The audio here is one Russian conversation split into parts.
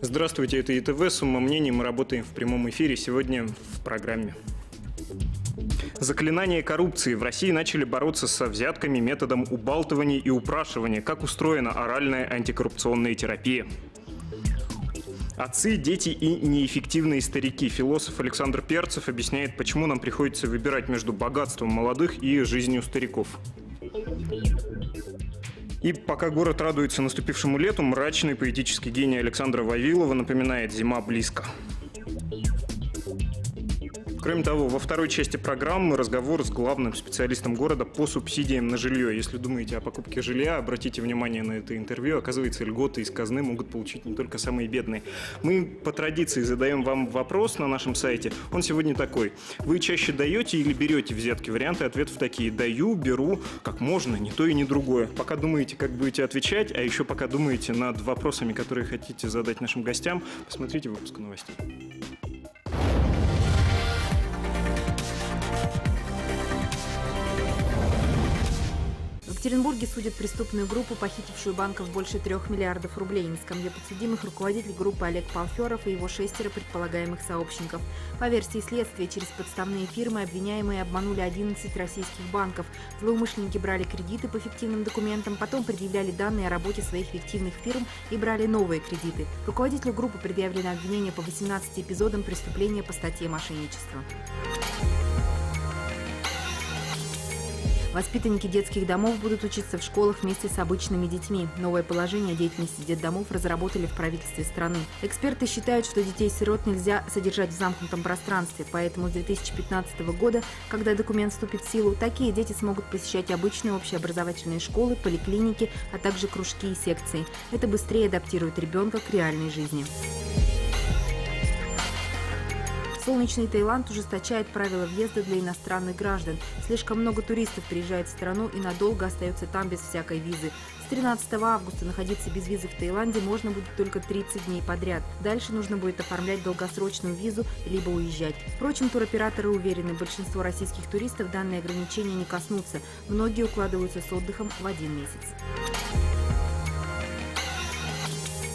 Здравствуйте, это ИТВ «Сумма мнений». Мы работаем в прямом эфире сегодня в программе. Заклинание коррупции. В России начали бороться со взятками методом убалтывания и упрашивания. Как устроена оральная антикоррупционная терапия? Отцы, дети и неэффективные старики. Философ Александр Перцев объясняет, почему нам приходится выбирать между богатством молодых и жизнью стариков. И пока город радуется наступившему лету, мрачный поэтический гений Александра Вавилова напоминает «Зима близко». Кроме того, во второй части программы разговор с главным специалистом города по субсидиям на жилье. Если думаете о покупке жилья, обратите внимание на это интервью. Оказывается, льготы из казны могут получить не только самые бедные. Мы по традиции задаем вам вопрос на нашем сайте. Он сегодня такой. Вы чаще даете или берете взятки? Варианты ответов такие. Даю, беру, как можно, не то и не другое. Пока думаете, как будете отвечать, а еще пока думаете над вопросами, которые хотите задать нашим гостям, посмотрите выпуск новостей. Екатеринбурге судят преступную группу, похитившую банков больше трех миллиардов рублей. На скамье подсудимых руководитель группы Олег Палферов и его шестеро предполагаемых сообщников. По версии следствия, через подставные фирмы обвиняемые обманули 11 российских банков. Злоумышленники брали кредиты по фиктивным документам, потом предъявляли данные о работе своих фиктивных фирм и брали новые кредиты. Руководителю группы предъявлено обвинение по 18 эпизодам преступления по статье мошенничества. Воспитанники детских домов будут учиться в школах вместе с обычными детьми. Новое положение деятельности детдомов разработали в правительстве страны. Эксперты считают, что детей-сирот нельзя содержать в замкнутом пространстве, поэтому с 2015 года, когда документ вступит в силу, такие дети смогут посещать обычные общеобразовательные школы, поликлиники, а также кружки и секции. Это быстрее адаптирует ребенка к реальной жизни. Солнечный Таиланд ужесточает правила въезда для иностранных граждан. Слишком много туристов приезжает в страну и надолго остается там без всякой визы. С 13 августа находиться без визы в Таиланде можно будет только 30 дней подряд. Дальше нужно будет оформлять долгосрочную визу, либо уезжать. Впрочем, туроператоры уверены, большинство российских туристов данные ограничения не коснутся. Многие укладываются с отдыхом в один месяц.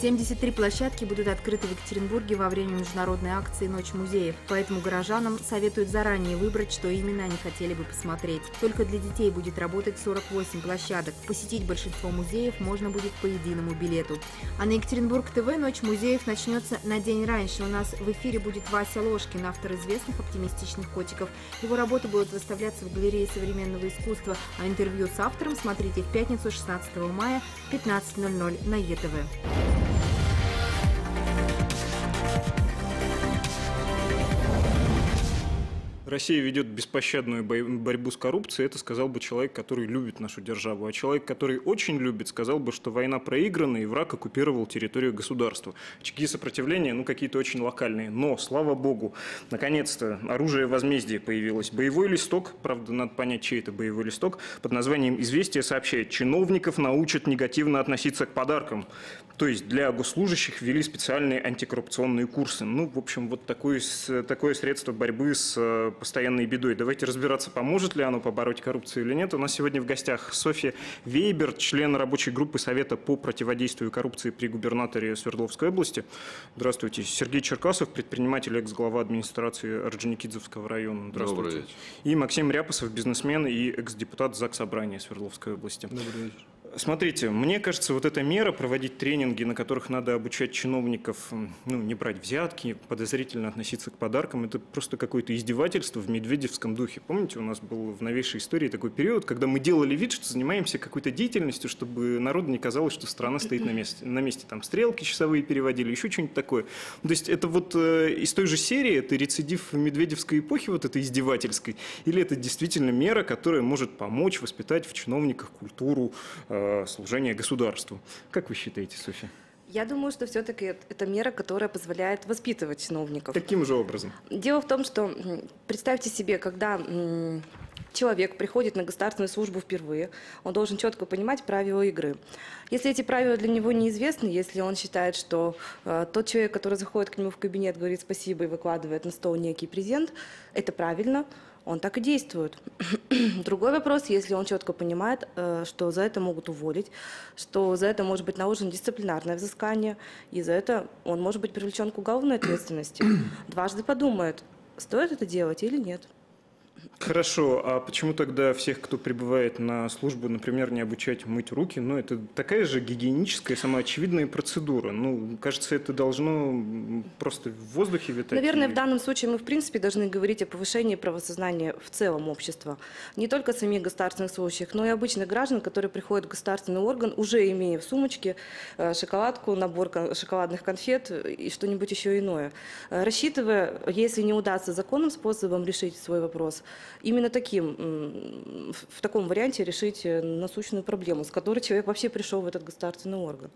73 площадки будут открыты в Екатеринбурге во время международной акции «Ночь музеев». Поэтому горожанам советуют заранее выбрать, что именно они хотели бы посмотреть. Только для детей будет работать 48 площадок. Посетить большинство музеев можно будет по единому билету. А на Екатеринбург ТВ «Ночь музеев» начнется на день раньше. У нас в эфире будет Вася Ложкин, автор известных оптимистичных котиков. Его работы будут выставляться в галерее современного искусства, а интервью с автором смотрите в пятницу 16 мая в 15.00 на ЕТВ. Россия ведет беспощадную борьбу с коррупцией, это сказал бы человек, который любит нашу державу. А человек, который очень любит, сказал бы, что война проиграна и враг оккупировал территорию государства. Очаги сопротивления, ну, какие-то очень локальные. Но, слава богу, наконец-то оружие возмездия появилось. Боевой листок, правда, надо понять, чей это боевой листок, под названием «Известия» сообщает, чиновников научат негативно относиться к подаркам. То есть для госслужащих ввели специальные антикоррупционные курсы. Ну, в общем, вот такое, такое средство борьбы с э, постоянной бедой. Давайте разбираться, поможет ли оно побороть коррупцию или нет. У нас сегодня в гостях Софья Вейбер, член рабочей группы Совета по противодействию коррупции при губернаторе Свердловской области. Здравствуйте. Сергей Черкасов, предприниматель, экс-глава администрации Орджоникидзевского района. Здравствуйте. Добрый вечер. И Максим Ряпосов, бизнесмен и экс-депутат ЗАГС Собрания Свердловской области. Добрый вечер. Смотрите, мне кажется, вот эта мера проводить тренинги, на которых надо обучать чиновников ну, не брать взятки, подозрительно относиться к подаркам, это просто какое-то издевательство в медведевском духе. Помните, у нас был в новейшей истории такой период, когда мы делали вид, что занимаемся какой-то деятельностью, чтобы народу не казалось, что страна стоит на месте. На месте там стрелки часовые переводили, еще что-нибудь такое. То есть это вот э, из той же серии, это рецидив медведевской эпохи, вот этой издевательской, или это действительно мера, которая может помочь воспитать в чиновниках культуру э, Э, служения государству. Как вы считаете, Софья? Я думаю, что все-таки это мера, которая позволяет воспитывать чиновников. Каким же образом? Дело в том, что представьте себе, когда человек приходит на государственную службу впервые, он должен четко понимать правила игры. Если эти правила для него неизвестны, если он считает, что э, тот человек, который заходит к нему в кабинет, говорит спасибо и выкладывает на стол некий презент, это правильно, он так и действует. Другой вопрос, если он четко понимает, э, что за это могут уволить, что за это может быть наложено дисциплинарное взыскание, и за это он может быть привлечен к уголовной ответственности. Дважды подумает, стоит это делать или нет. Хорошо, а почему тогда всех, кто прибывает на службу, например, не обучать мыть руки? Ну, это такая же гигиеническая, самоочевидная процедура. Ну, кажется, это должно просто в воздухе витать. Наверное, и... в данном случае мы, в принципе, должны говорить о повышении правосознания в целом общества. Не только самих государственных служащих, но и обычных граждан, которые приходят в государственный орган, уже имея в сумочке э, шоколадку, набор шоколадных конфет и что-нибудь еще иное. Э, рассчитывая, если не удастся законным способом решить свой вопрос, именно таким, в таком варианте решить э, насущную проблему, с которой человек вообще пришел в этот государственный орган.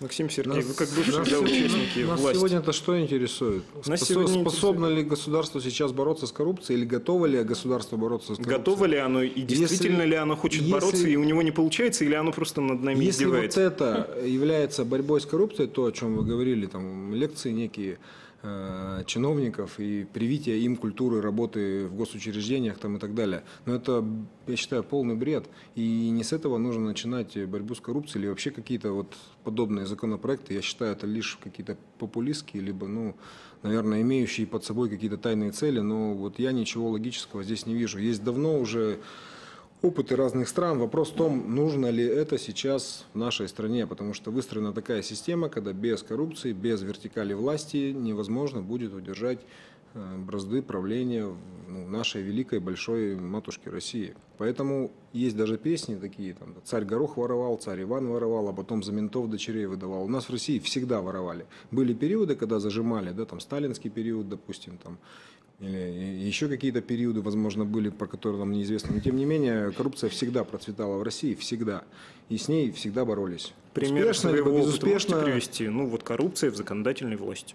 Максим Сергеевич, вы как бывшие да, участники нас власти. сегодня это что интересует? Нас сегодня Способно интересует. ли государство сейчас бороться с коррупцией или готово ли государство бороться с коррупцией? Готово ли оно и действительно если, ли оно хочет если, бороться и у него не получается или оно просто над нами если издевается? Если вот это является борьбой с коррупцией, то, о чем вы говорили, там лекции некие, чиновников и привитие им культуры работы в госучреждениях там, и так далее. Но это, я считаю, полный бред. И не с этого нужно начинать борьбу с коррупцией или вообще какие-то вот подобные законопроекты. Я считаю, это лишь какие-то популистские, либо, ну, наверное, имеющие под собой какие-то тайные цели. Но вот я ничего логического здесь не вижу. Есть давно уже опыты разных стран. Вопрос в том, нужно ли это сейчас в нашей стране, потому что выстроена такая система, когда без коррупции, без вертикали власти невозможно будет удержать э, бразды правления ну, нашей великой большой матушки России. Поэтому есть даже песни такие, там, царь Горох воровал, царь Иван воровал, а потом за ментов дочерей выдавал. У нас в России всегда воровали. Были периоды, когда зажимали, да, там сталинский период, допустим, там, или еще какие-то периоды, возможно, были, про которые нам неизвестно. Но, тем не менее, коррупция всегда процветала в России, всегда. И с ней всегда боролись. Пример Успешно, либо безуспешно. привести? Ну, вот коррупция в законодательной власти.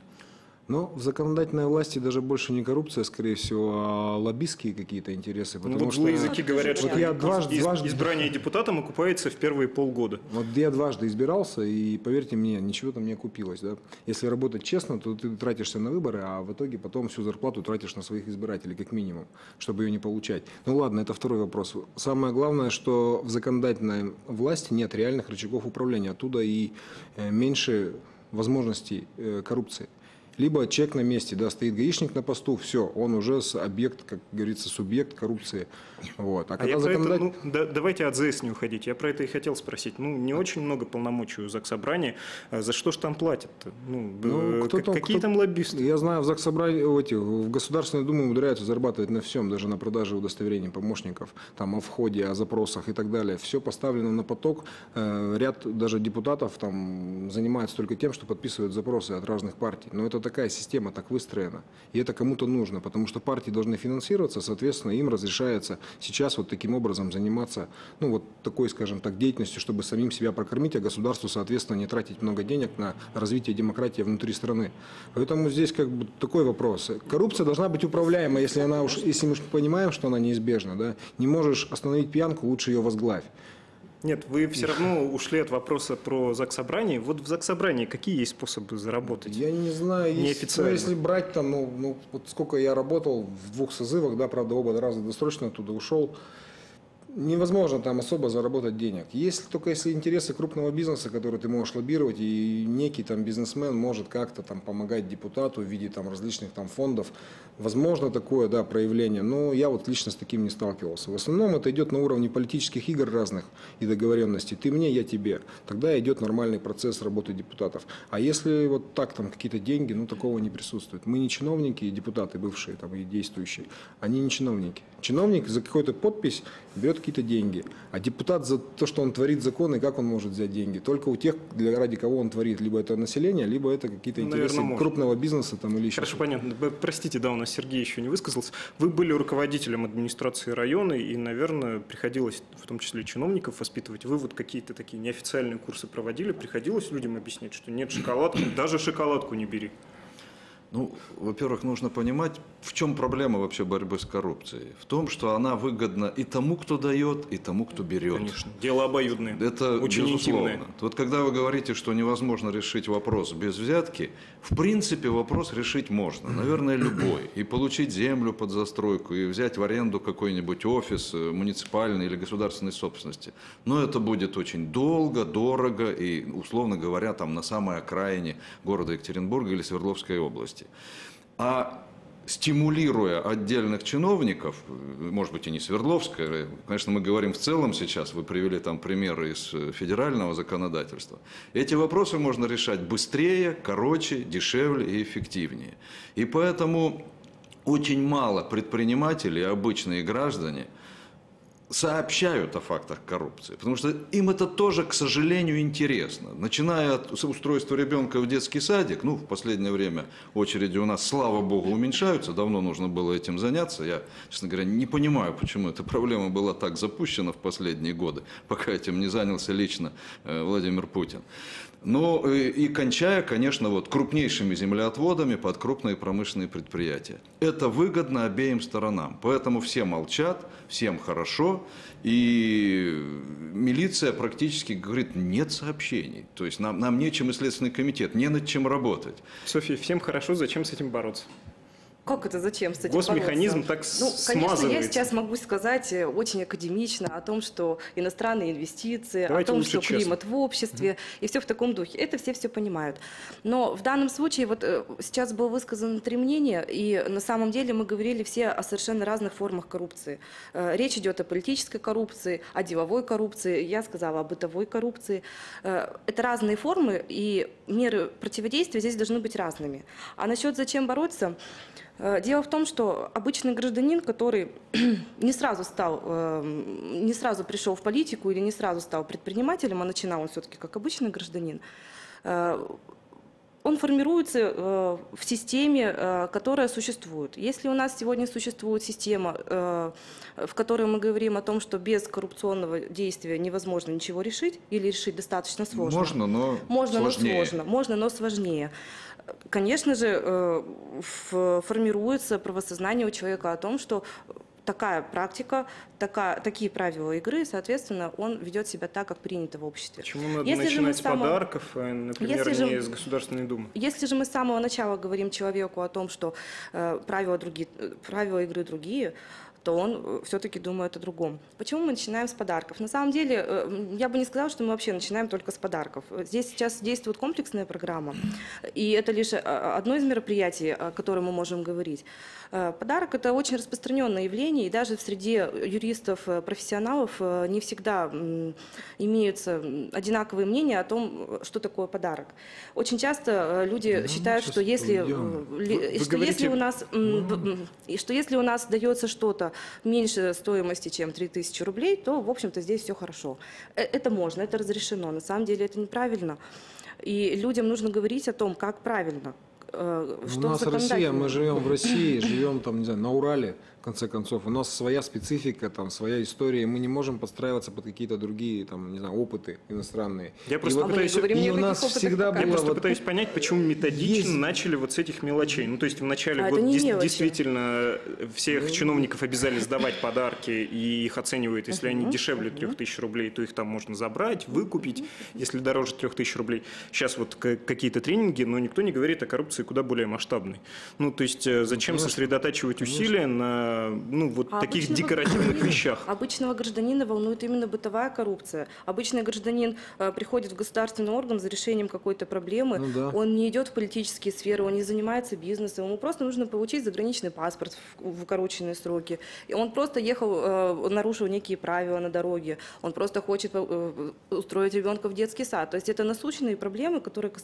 Но в законодательной власти даже больше не коррупция, скорее всего, а лоббистские какие-то интересы. Потому ну, вот что языки говорят, вот что я дважды, из, дважды... избрание депутатом окупается в первые полгода. Вот я дважды избирался, и поверьте мне, ничего там не окупилось. Да? Если работать честно, то ты тратишься на выборы, а в итоге потом всю зарплату тратишь на своих избирателей, как минимум, чтобы ее не получать. Ну ладно, это второй вопрос. Самое главное, что в законодательной власти нет реальных рычагов управления. Оттуда и э, меньше возможностей э, коррупции. Либо чек на месте, да, стоит гаишник на посту, все, он уже с объект, как говорится, субъект коррупции. Вот. А, а когда законодатель... это, ну, да, давайте от ЗС не уходить. Я про это и хотел спросить. Ну, не очень много полномочий у ЗАГС-собрания. А за что ж там платят-то? Ну, ну, кто там, какие кто... там лоббисты? Я знаю, в ЗАГС-собрании, в Государственной Думе умудряются зарабатывать на всем, даже на продаже удостоверений помощников, там, о входе, о запросах и так далее. Все поставлено на поток. Э, ряд даже депутатов там занимается только тем, что подписывают запросы от разных партий. Но это такая система так выстроена. И это кому-то нужно, потому что партии должны финансироваться, соответственно, им разрешается сейчас вот таким образом заниматься, ну вот такой, скажем так, деятельностью, чтобы самим себя прокормить, а государству, соответственно, не тратить много денег на развитие демократии внутри страны. Поэтому здесь как бы такой вопрос. Коррупция должна быть управляема, если она уж, если мы понимаем, что она неизбежна, да, не можешь остановить пьянку, лучше ее возглавь. Нет, вы все равно ушли от вопроса про ЗАГС собрание. Вот в ЗАГС собрании какие есть способы заработать? Я не знаю. Неофициально. Есть, ну, если брать там, ну, ну, вот сколько я работал в двух созывах, да, правда, оба раза досрочно оттуда ушел невозможно там особо заработать денег. Если только если интересы крупного бизнеса, который ты можешь лоббировать, и некий там бизнесмен может как-то там помогать депутату в виде там различных там фондов, возможно такое, да, проявление, но я вот лично с таким не сталкивался. В основном это идет на уровне политических игр разных и договоренностей. Ты мне, я тебе. Тогда идет нормальный процесс работы депутатов. А если вот так там какие-то деньги, ну такого не присутствует. Мы не чиновники и депутаты бывшие там и действующие, они не чиновники. Чиновник за какую-то подпись берет какие-то деньги. А депутат за то, что он творит законы, как он может взять деньги? Только у тех, для, ради кого он творит. Либо это население, либо это какие-то интересы Наверное, крупного бизнеса там, или еще Хорошо, понятно. Простите, да, у нас Сергей еще не высказался. Вы были руководителем администрации района, и, наверное, приходилось в том числе чиновников воспитывать. Вы вот какие-то такие неофициальные курсы проводили, приходилось людям объяснять, что нет шоколадки, даже шоколадку не бери. Ну, во-первых, нужно понимать, в чем проблема вообще борьбы с коррупцией. В том, что она выгодна и тому, кто дает, и тому, кто берет. Конечно. Дело обоюдное. Это очень безусловно. интимное. Вот когда вы говорите, что невозможно решить вопрос без взятки, в принципе вопрос решить можно. Наверное, любой. И получить землю под застройку, и взять в аренду какой-нибудь офис э, муниципальной или государственной собственности. Но это будет очень долго, дорого и, условно говоря, там на самой окраине города Екатеринбурга или Свердловской области. А стимулируя отдельных чиновников, может быть и не Свердловская, конечно, мы говорим в целом сейчас, вы привели там примеры из э, федерального законодательства, эти вопросы можно решать быстрее, короче, дешевле и эффективнее. И поэтому очень мало предпринимателей, обычные граждане – сообщают о фактах коррупции, потому что им это тоже, к сожалению, интересно. Начиная от устройства ребенка в детский садик, ну, в последнее время очереди у нас, слава богу, уменьшаются, давно нужно было этим заняться. Я, честно говоря, не понимаю, почему эта проблема была так запущена в последние годы, пока этим не занялся лично э, Владимир Путин. Ну и, кончая, конечно, вот крупнейшими землеотводами под крупные промышленные предприятия. Это выгодно обеим сторонам. Поэтому все молчат, всем хорошо. И милиция практически говорит, нет сообщений. То есть нам, нам нечем и Следственный комитет, не над чем работать. Софья, всем хорошо, зачем с этим бороться? Как это, зачем с этим Госмеханизм бороться? так Ну, конечно, я сейчас могу сказать э, очень академично о том, что иностранные инвестиции, Давайте о том, что честно. климат в обществе, и все в таком духе. Это все все понимают. Но в данном случае вот э, сейчас было высказано три мнения, и на самом деле мы говорили все о совершенно разных формах коррупции. Э, Речь идет о политической коррупции, о деловой коррупции, я сказала о бытовой коррупции. Это разные формы, и меры противодействия здесь должны быть разными. А насчет зачем бороться? Э, Дело в том, что обычный гражданин, который не сразу стал, э, не сразу пришел в политику или не сразу стал предпринимателем, а начинал он все-таки как обычный гражданин, э, он формируется в системе, которая существует. Если у нас сегодня существует система, в которой мы говорим о том, что без коррупционного действия невозможно ничего решить или решить достаточно сложно. Можно, но Можно, сложнее. но сложно. Можно, но сложнее. Конечно же, э, формируется правосознание у человека о том, что такая практика, такая, такие правила игры, соответственно, он ведет себя так, как принято в обществе. Почему надо Если начинать с само- подарков, а, например, Если же- не из Государственной Думы? Если же мы с самого начала говорим человеку о том, что э, правила, другие, э, правила игры другие, то он все-таки думает о другом. Почему мы начинаем с подарков? На самом деле, э, я бы не сказала, что мы вообще начинаем только с подарков. Здесь сейчас действует комплексная программа, и это лишь э, одно из мероприятий, о котором мы можем говорить. Э, Подарок – это очень распространенное явление, и даже в среде юристов, э, профессионалов э, не всегда имеются одинаковые мнения о том, э, что такое подарок. Очень часто э, люди Ну, считают, что если, э, ли- Вы- вы что говорите- если у нас, и что если у нас дается что-то меньше стоимости, чем 3000 рублей, то, в общем-то, здесь все хорошо. Э, Это можно, это разрешено. На самом деле это неправильно. И людям нужно говорить о том, как правильно. э, У Что нас Россия, мы живем в России, живем там, не знаю, на Урале, в конце концов. У нас своя специфика, там, своя история, и мы не можем подстраиваться под какие-то другие, там, не знаю, опыты иностранные. Я И просто мы не пытаюсь... говорим ни и у нас всегда пока. Я было просто вот- пытаюсь понять, почему методично Есть- начали вот с этих мелочей. Ну, то есть в начале А года дес- мелочи. действительно всех чиновников обязали сдавать подарки, и их оценивают, если они дешевле 3000 рублей, то их там можно забрать, выкупить, если дороже 3000 рублей. Сейчас вот какие-то тренинги, но никто не говорит о коррупции куда более масштабной. Ну, то есть э, зачем конечно. сосредотачивать усилия на ну, вот А таких обычного декоративных вещах? Обычного гражданина волнует именно бытовая коррупция. Обычный гражданин э, приходит в государственный орган за решением какой-то проблемы. Ну да. Он не идет в политические сферы, он не занимается бизнесом. Ему просто нужно получить заграничный паспорт в, в укороченные сроки. И он просто ехал, э, нарушил некие правила на дороге. Он просто хочет э, устроить ребенка в детский сад. То есть это насущные проблемы, которые касаются